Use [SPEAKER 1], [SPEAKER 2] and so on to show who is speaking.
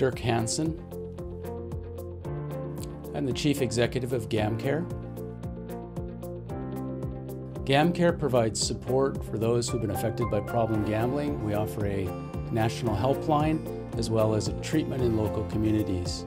[SPEAKER 1] Dirk Hansen. I'm the Chief Executive of GamCare. GamCare provides support for those who've been affected by problem gambling. We offer a national helpline as well as a treatment in local communities.